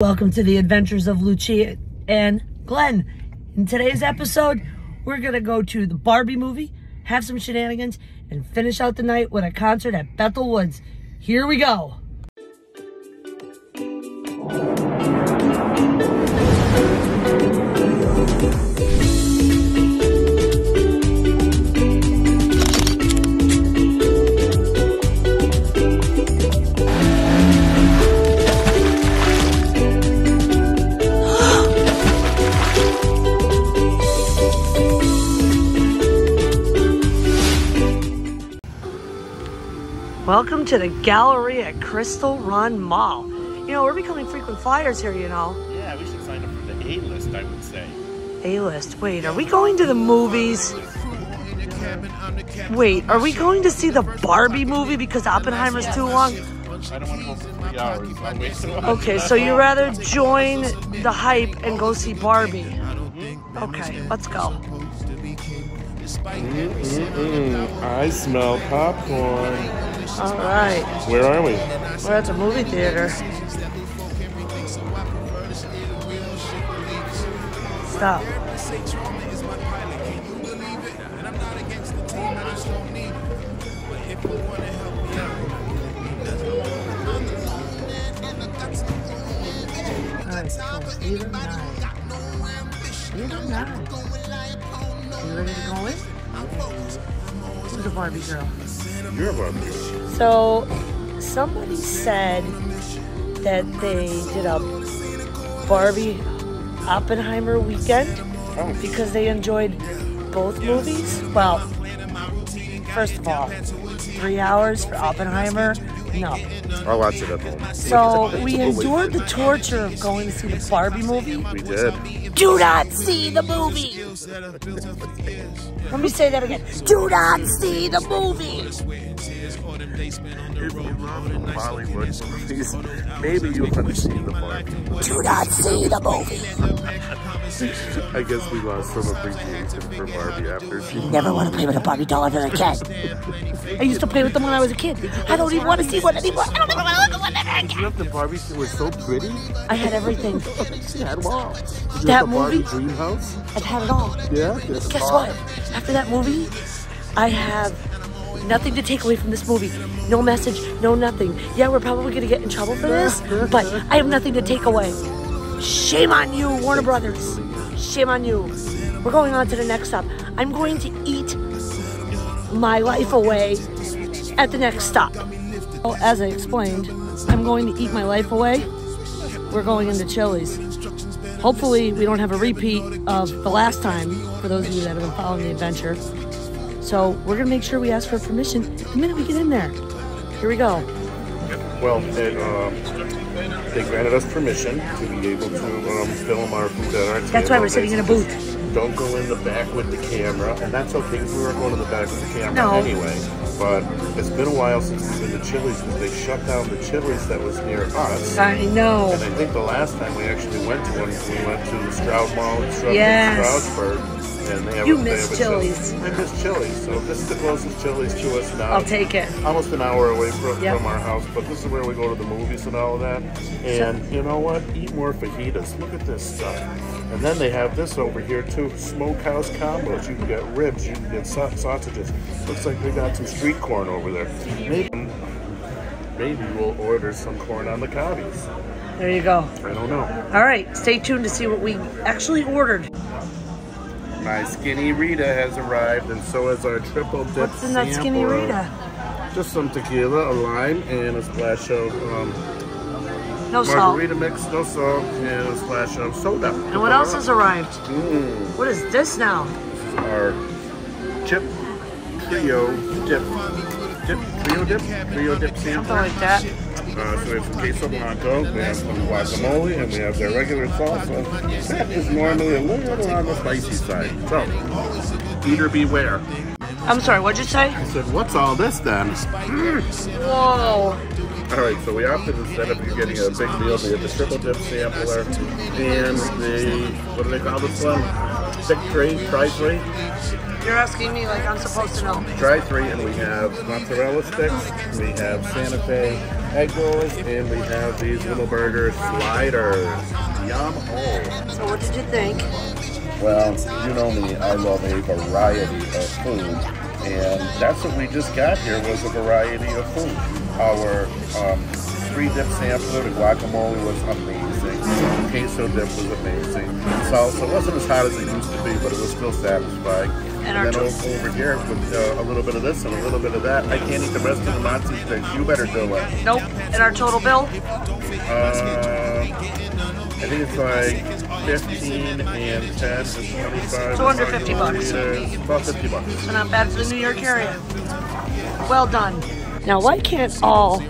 Welcome to the adventures of Lucia and Glynn. In today's episode, we're gonna go to the Barbie movie, have some shenanigans, and finish out the night with a concert at Bethel Woods. Here we go. Welcome to the gallery at Crystal Run Mall. You know, we're becoming frequent flyers here, you know. Yeah, we should sign up for the A list, I would say. A list. Wait, are we going to the movies? Wait, are we going to see the Barbie movie because Oppenheimer's too long? I don't want to go for three hours. Wait till Okay, so you rather join the hype and go see Barbie? Okay, let's go. Mm-mm-mm. I smell popcorn. All right, Where are we? we're at the movie theater. Stop. All right, so eight or nine. Nine. You ready to go in? Who's the Barbie girl? You're a Barbie. So, somebody said that they did a Barbie Oppenheimer weekend Oh, because they enjoyed both movies. Well, first of all, three hours for Oppenheimer? No. I'll watch it at home. So, we endured the torture of going to see the Barbie movie. We did. Do not see the movie! Let me say that again. Do not see the movie! If you love Bollywood movies, maybe you want to see the Barbie. Do not see the movie! I guess we lost some appreciation for Barbie after she. Never want to play with a Barbie doll ever again. I used to play with them when I was a kid. I don't even want to see one anymore. I don't even want to look at one ever Did again. you have the Barbies that were so pretty? I had everything. You had them all. Did That have the Barbie movie? Dream House? I've had it all. Yeah. Guess what? After that movie, I have nothing to take away from this movie. No message, no nothing. Yeah, we're probably to get in trouble for this, but I have nothing to take away. Shame on you, Warner Brothers. Shame on you. We're going on to the next stop. I'm going to eat my life away at the next stop. Well, as I explained, I'm going to eat my life away. We're going into Chili's. Hopefully, we don't have a repeat of the last time for those of you that have been following the adventure. So, we're going to make sure we ask for permission the minute we get in there. Here we go. Well, it, uh, they granted us permission to be able to um, film our food at our That's why we're sitting in a They booth. Don't go in the back with the camera, and that's okay. We were going in the back with the camera No. anyway. But it's been a while since we've been to Chili's because they shut down the Chili's that was near us. I know. And I think the last time we actually went to one, we went to the Stroud Mall in Yes. Stroudsburg. And they have You miss Chili's. I miss Chili's. So this is the closest Chili's to us now I'll take it. almost an hour away from, Yep. from our house, but this is where we go to the movies and all of that. And you know what? Eat more fajitas. Look at this stuff. And then they have this over here too, smokehouse combos. You can get ribs, you can get sa- sausages. Looks like they got some street corn over there. Maybe, maybe we'll order some corn on the cobbies. There you go. I don't know. All right, stay tuned to see what we actually ordered. My skinny Rita has arrived, and so has our triple dip What's in that skinny. Rita? Just some tequila, a lime, and a splash of um, No salt. margarita mix, no salt, and a splash of soda. And what else has arrived? Mm, What is this now? our chip trio dip. Dip, trio dip? Trio dip Something sampler. like that. Uh, so we have some queso blanco, we have some guacamole, and we have their regular salsa. That is normally a little on the spicy side. So, eater beware. I'm sorry, what'd you say? I said, what's all this then? Whoa. All right, so we opted instead of you getting a big meal, we have the triple dip sampler and the, what do they call this one? Thick three, try three? You're asking me like I'm supposed to know. Try three, and we have mozzarella sticks, we have Santa Fe, egg rolls, and we have these little burger sliders. Yum! So what did you think? Well, you know me, I love a variety of food, and that's what we just got here was a variety of food. Our um, three dip sampler, the guacamole was amazing. The queso dip was amazing. Salsa wasn't as hot as it used to be, but it was still satisfying. And And, our then to- over, over here with uh, a little bit of this and a little bit of that, I can't eat the rest of the Monty sticks. You better do it. Nope. And our total bill? Uh, I think it's like 15 and 10 is 25. So under 50 bucks. About 50 bucks. And I'm back to the New York area. Well done. Now, why can't all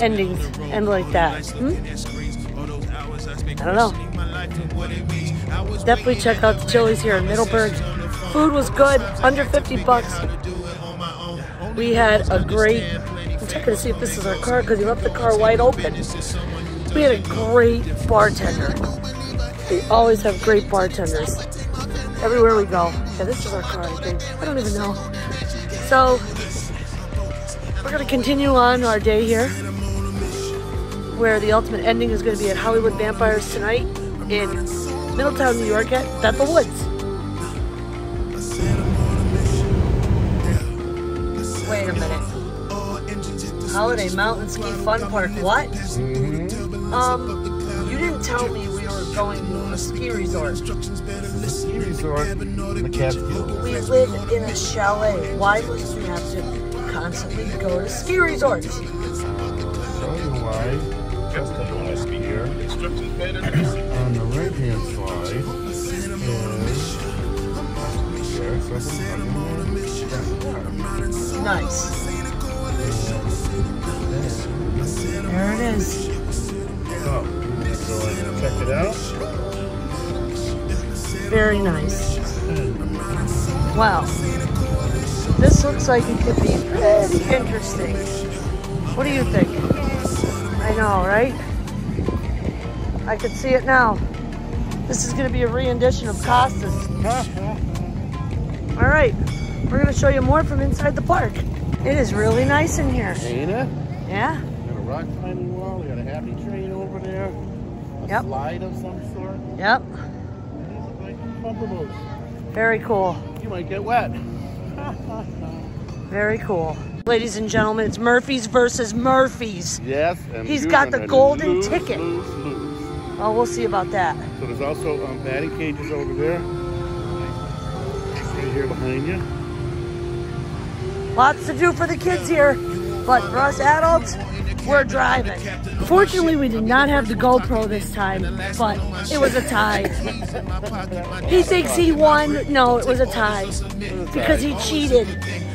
endings end like that? Hmm? I don't know. Definitely check out the Chili's here in Middleburg. Food was good, under 50 bucks. We had a great. I'm checking to see if this is our car because he left the car wide open. We had a great bartender. We always have great bartenders everywhere we go. Yeah, this is our car, I think. I don't even know. So, we're going to continue on our day here, where the ultimate ending is going to be at Hollywood Vampires tonight in Middletown, New York at Bethel Woods. Wait a minute. Holiday Mountain Ski Fun Park, what? Um, you didn't tell me we were going to a ski resort. Ski resort in the Catskills. We live in a chalet. Why must we have to constantly go to ski resorts? Show you why. Just a last here. On the right hand side is here. So something- Nice. There it is. So, go ahead and check it out. Very nice. Wow. This looks like it could be pretty interesting. What do you think? I know, right? I can see it now. This is going to be a rendition of Costas. All right, we're going to show you more from inside the park. It is really nice in here. Ain't it? Yeah? Got a rock climbing wall. We got a happy train over there. A Yep. slide of some sort. Yep. These are like bumper boats. Very cool. You might get wet. Very cool. Ladies and gentlemen, it's Murphy's versus Murphy's. Yes, and He's you're got the golden lose, ticket. Lose, lose. Oh, we'll see about that. So there's also um, batting cages over there. Right here behind you. Lots to do for the kids here, but for us adults, we're driving. Fortunately, we did not have the GoPro this time, but it was a tie. He thinks he won. No, it was a tie because he cheated.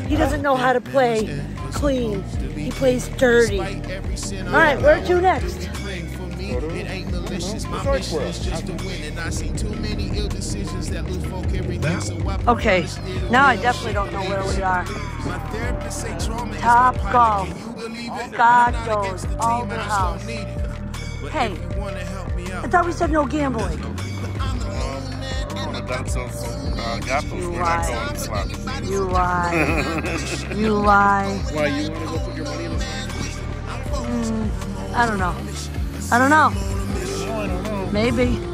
He doesn't know how to play clean. He plays dirty. All right, where to next? Go to, Resort World. Okay, now I definitely don't know where we are. Top Golf, Gatos, Alder House. Hey, I thought we said no gambling. Oh, that's those uh. You We're not lie. going to slap. You lie. You lie. Why, you want to go put your money in the I don't know. I don't know. I don't know. Maybe.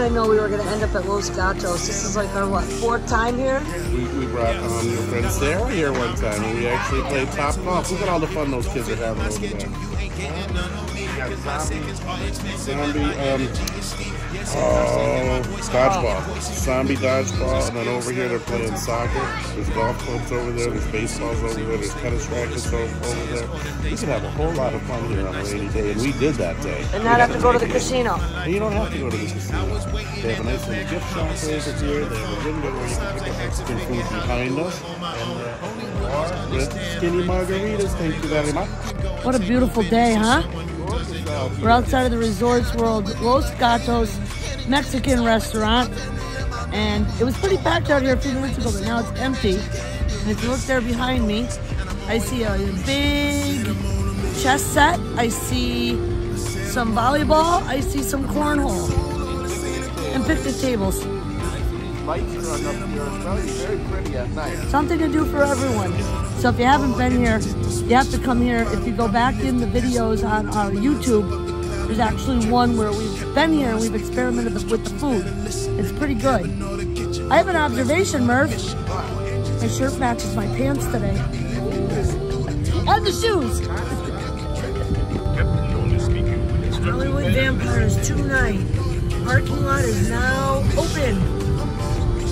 I know we were gonna end up at Los Gatos. This is like our what fourth time here. We, we brought um, your friend Sarah here one time and we actually played top golf. Look at all the fun those kids are having over there. We got zombie, zombie, um, oh, dodgeball. Zombie dodgeball. And then over here they're playing soccer. There's golf clubs over there. There's baseballs over there. There's tennis rackets over there. We could have a whole lot of fun here on a rainy day. And we did that day. And not have to go to the casino. And you don't have to go to the casino. They have a nice little gift shop over here. They have a window where you can pick up Mexican food behind us. And uh, with skinny margaritas. Thank you very much. What a beautiful day, huh? We're outside of the Resorts World Los Gatos Mexican restaurant. And it was pretty packed out here a few minutes ago, but now it's empty. And if you look there behind me, I see a big chess set. I see some volleyball. I see some cornhole. And picnic tables. lights are on up here. It's very pretty at night. Something to do for everyone. So if you haven't been here, you have to come here. If you go back in the videos on our YouTube, there's actually one where we've been here and we've experimented with the food. It's pretty good. I have an observation, Murph. My shirt matches my pants today. And the shoes. Hollywood Vampires tonight. Parking lot is now open.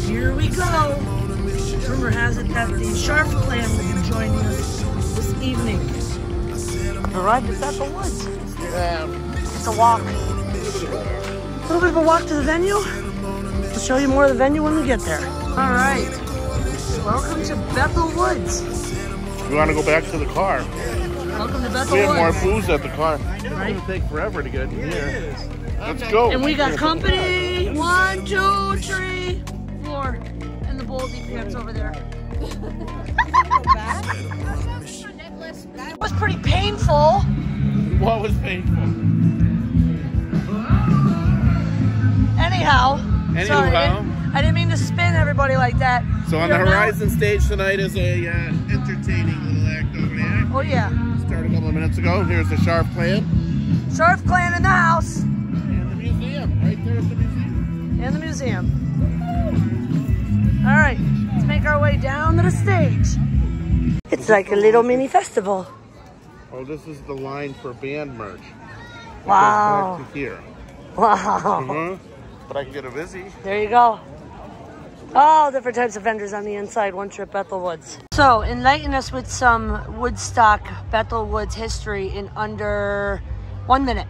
Here we go. Rumor has it that the Sharp Clan will be joining us this evening. Arrived at Bethel Woods. Yeah. It's a walk. A little bit of a walk to the venue. We'll show you more of the venue when we get there. All right. Welcome to Bethel Woods. We want to go back to the car. Welcome to Bethel We have more booze at the car. It's Right. going to take forever to get in here. Let's go. And we got company. One, two, three, four. And the boldy pants over there. It was pretty painful. What was painful? Anyhow. Sorry, I Anyhow. didn't, I didn't mean to spin everybody like that. So on the are now- Horizon stage tonight is a uh, entertaining little act over there. Oh yeah. Started a couple of minutes ago. Here's the Sharp Clan Surf Clan in the house. and the museum. Right there at the museum. In the museum. Right, let's make our way down to the stage. It's like a little mini festival. Oh, this is the line for band merch. Wow. here. Wow. Uh-huh. But I can get a Vizzy. There you go. All different types of vendors on the inside, One Trip Bethel Woods. So, enlighten us with some Woodstock Bethel Woods history in under one minute.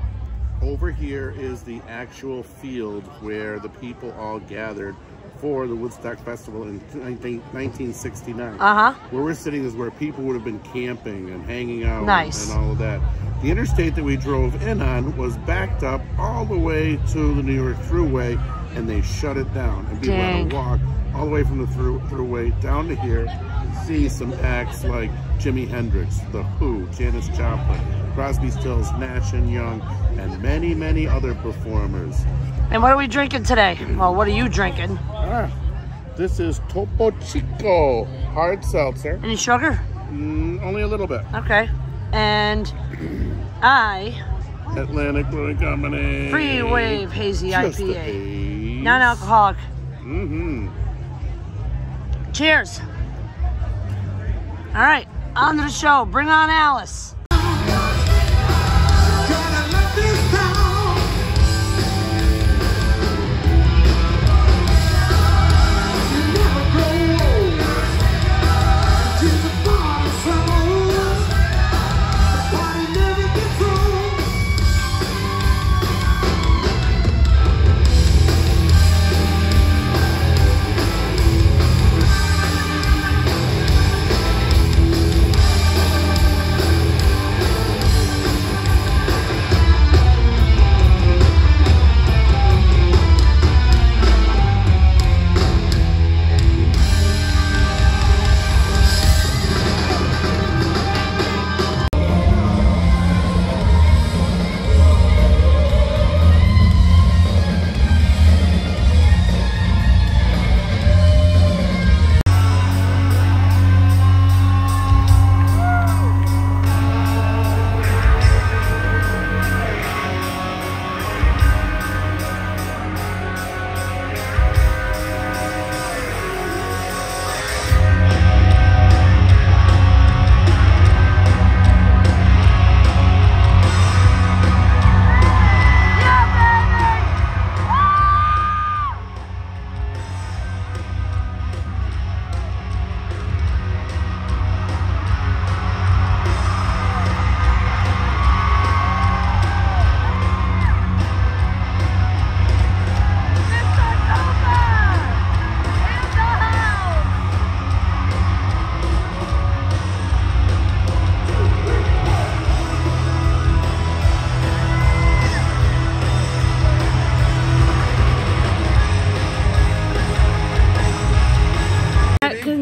Over here is the actual field where the people all gathered for the Woodstock Festival in 19, 1969. Uh huh. Where we're sitting is where people would have been camping and hanging out Nice. and all of that. The interstate that we drove in on was backed up all the way to the New York Thruway, and they shut it down. And people had to walk all the way from the through, Thruway down to here and see some acts like Jimi Hendrix, The Who, Janis Joplin, Crosby, Stills, Nash and Young, and many, many other performers. And what are we drinking today? Well, what are you drinking? Ah, this is Topo Chico hard seltzer. Any sugar? Mm, only a little bit. Okay. And I, Athletic Brewing Company. Free Wave Hazy Just IPA, non alcoholic. Mm-hmm. Cheers. All right, on to the show. Bring on Alice.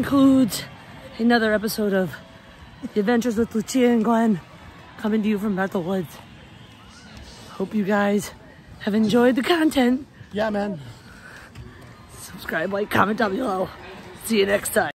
That concludes another episode of The Adventures with Lucia and Glynn coming to you from Bethel Woods. Hope you guys have enjoyed the content. Yeah, man. subscribe, like, comment down below. See you next time.